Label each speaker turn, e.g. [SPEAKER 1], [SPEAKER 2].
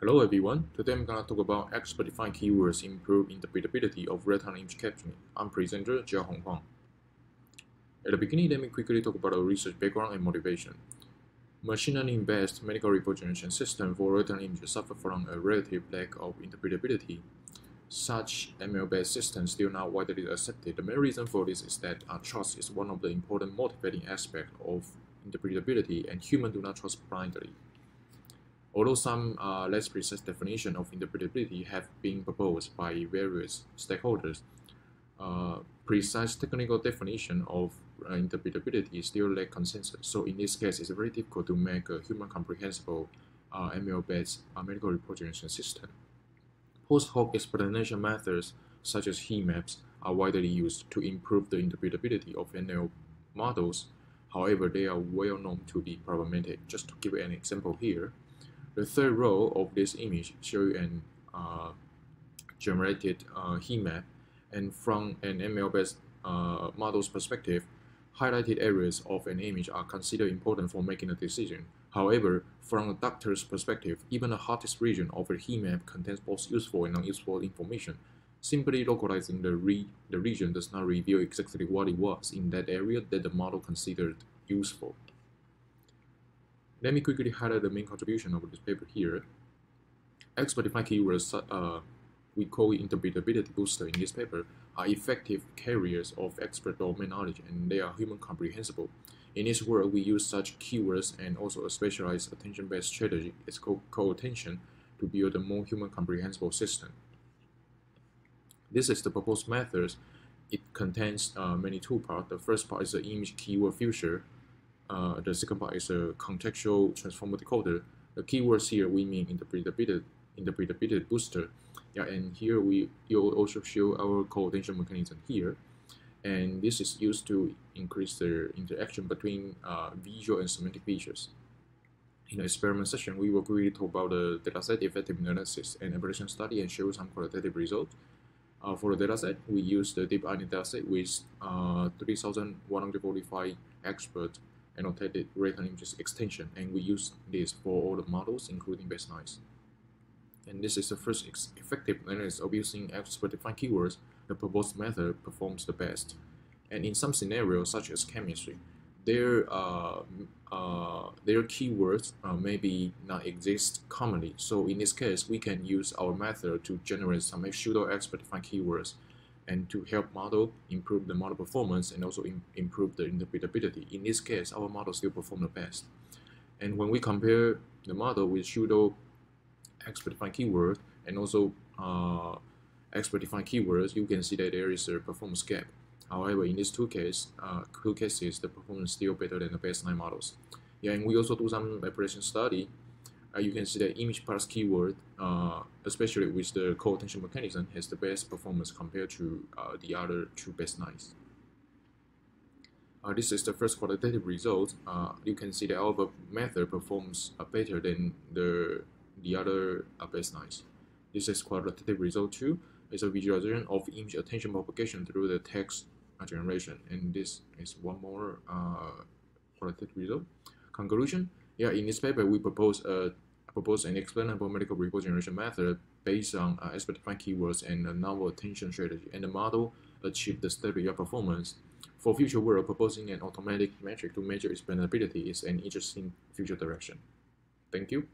[SPEAKER 1] Hello everyone, today I'm gonna talk about expert-defined keywords improve interpretability of retinal image captioning. I'm presenter Jia Hong Huang. At the beginning, let me quickly talk about our research background and motivation. Machine learning-based medical report generation system for retinal images suffer from a relative lack of interpretability. Such ML-based systems still not widely accepted. The main reason for this is that uh, trust is one of the important motivating aspects of interpretability, and humans do not trust blindly. Although some uh, less precise definition of interpretability have been proposed by various stakeholders, uh, precise technical definition of uh, interpretability still lack consensus. So in this case, it's very difficult to make a human comprehensible uh, ML-based medical report generation system. Post hoc explanation methods such as heat maps are widely used to improve the interpretability of ML models. However, they are well known to be problematic. Just to give an example here, the third row of this image shows an uh, generated uh, heat map, and from an ML-based uh, model's perspective, highlighted areas of an image are considered important for making a decision. However, from a doctor's perspective, even the hottest region of a heat map contains both useful and unuseful information. Simply localizing the, re the region does not reveal exactly what it was in that area that the model considered useful. Let me quickly highlight the main contribution of this paper here. Expert-defined keywords, uh, we call it interpretability booster in this paper, are effective carriers of expert domain knowledge and they are human comprehensible. In this work, we use such keywords and also a specialized attention-based strategy, it's called co-attention, to build a more human comprehensible system. This is the proposed methods. It contains uh, many two parts. The first part is the image keyword filter, uh, the second part is a contextual transformer decoder. The keywords here we mean interpretability, interpretability booster. Yeah, and here we will also show our co-attention mechanism here. And this is used to increase the interaction between uh, visual and semantic features. In the experiment session, we will quickly talk about the dataset effective analysis and evaluation study and show some qualitative results. Uh, for the dataset, we use the deep learning dataset with uh, 3,145 experts annotated retinal images extension, and we use this for all the models, including baselines. And this is the first effective analysis of using expert-defined keywords. The proposed method performs the best. And in some scenarios, such as chemistry, their uh, uh, their keywords uh, maybe not exist commonly. So in this case, we can use our method to generate some pseudo expert-defined keywords and to help model improve the model performance and also Im improve the interpretability. In this case, our model still perform the best. And when we compare the model with pseudo expert-defined keyword and also uh, expert-defined keywords, you can see that there is a performance gap. However, in these two cases, uh, two cases, the performance is still better than the baseline models. Yeah, and we also do some application study you can see that image plus keyword, uh, especially with the co-attention mechanism, has the best performance compared to uh, the other two baselines. Uh, this is the first qualitative result. Uh, you can see that our method performs uh, better than the, the other baselines. This is qualitative result two. It's a visualization of image attention propagation through the text generation. And this is one more qualitative result. Conclusion, yeah, in this paper, we propose a propose an explainable medical report generation method based on uh, expert-defined keywords and a novel attention strategy, and the model achieved the stable performance. For future work, proposing an automatic metric to measure explainability is an interesting future direction. Thank you.